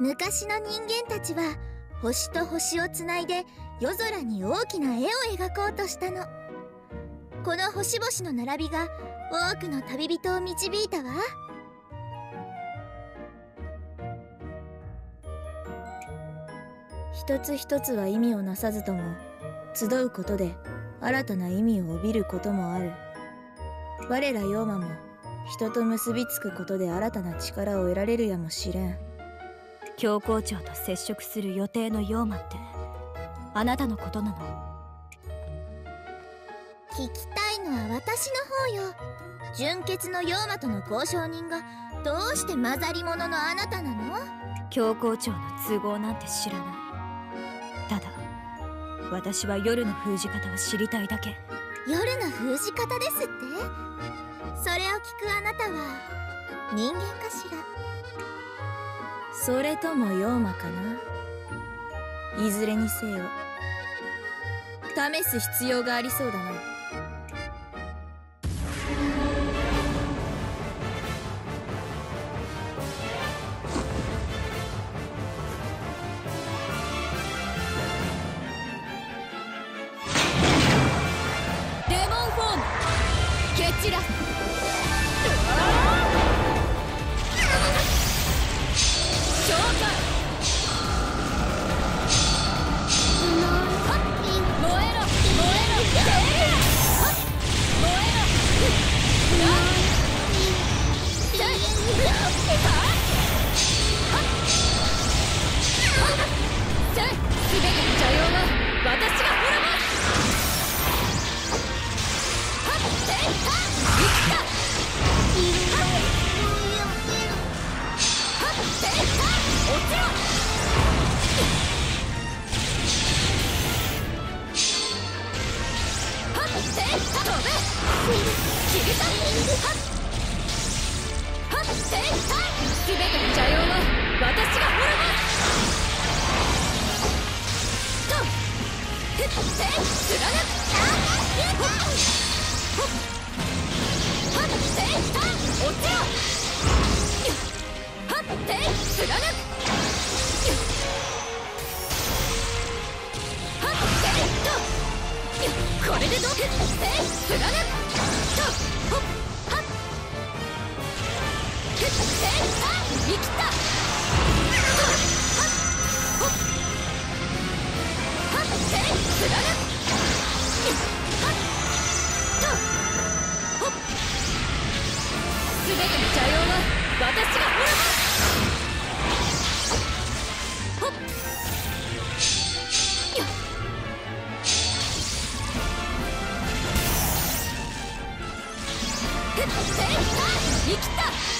昔の人間たちは星と星をつないで夜空に大きな絵を描こうとしたの。この星々の並びが多くの旅人を導いたわ。一つ一つは意味をなさずとも集うことで新たな意味を帯びることもある。我ら妖魔も人と結びつくことで新たな力を得られるやもしれん。教皇庁と接触する予定の妖魔ってあなたのことなの。聞きたいのは私の方よ。純潔の妖魔との交渉人がどうして混ざり者のあなたなの？教皇庁の都合なんて知らない。ただ私は夜の封じ方を知りたいだけ。夜の封じ方ですって？それを聞くあなたは人間かしら？それとも妖魔かな？いずれにせよ試す必要がありそうだな。デモンフォームケチラ貫く生きた生きた